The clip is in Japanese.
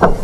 こう。